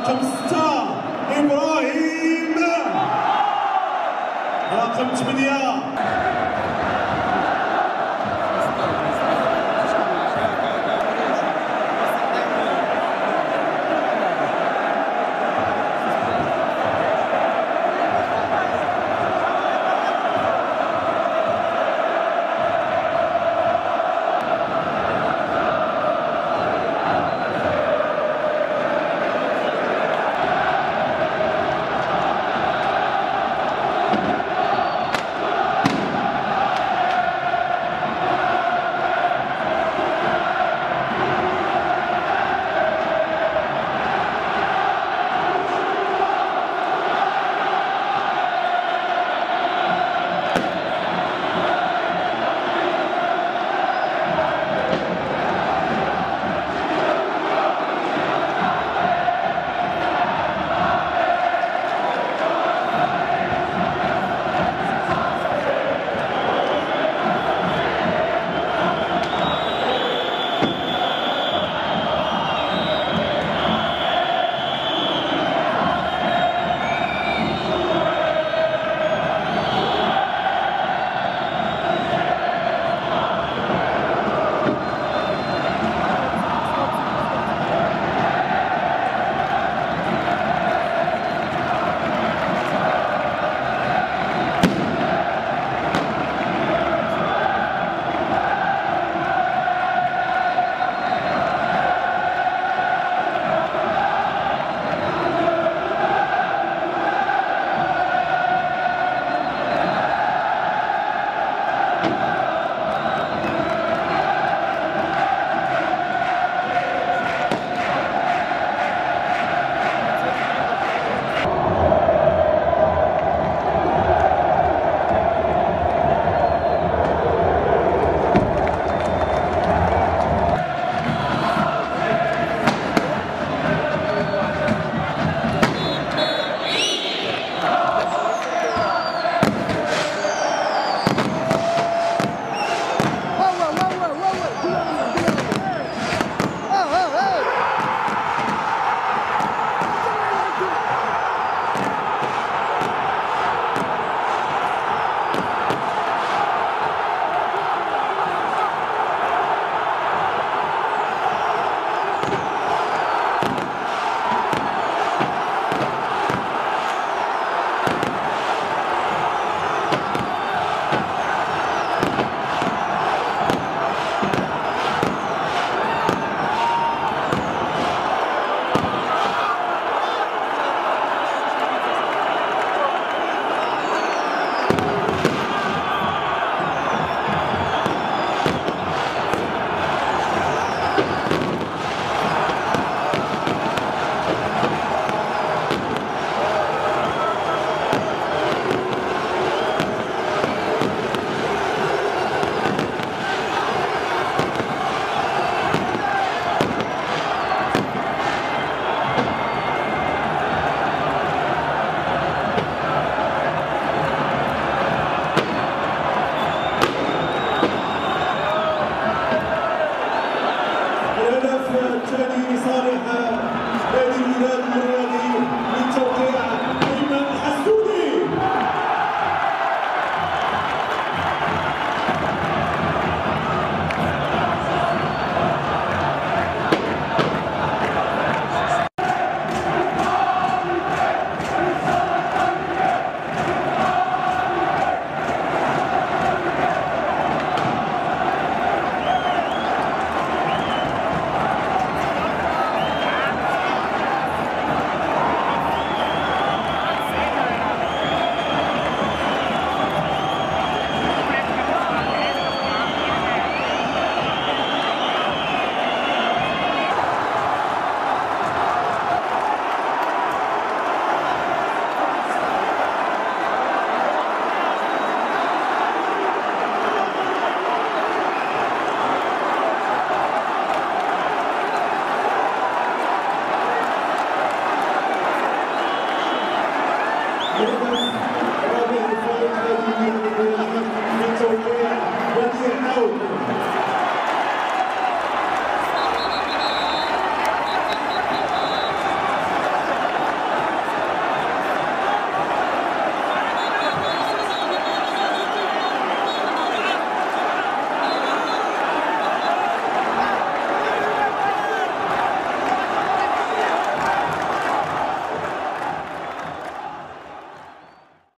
자, 점스타 이브라힘 아, 점치민이야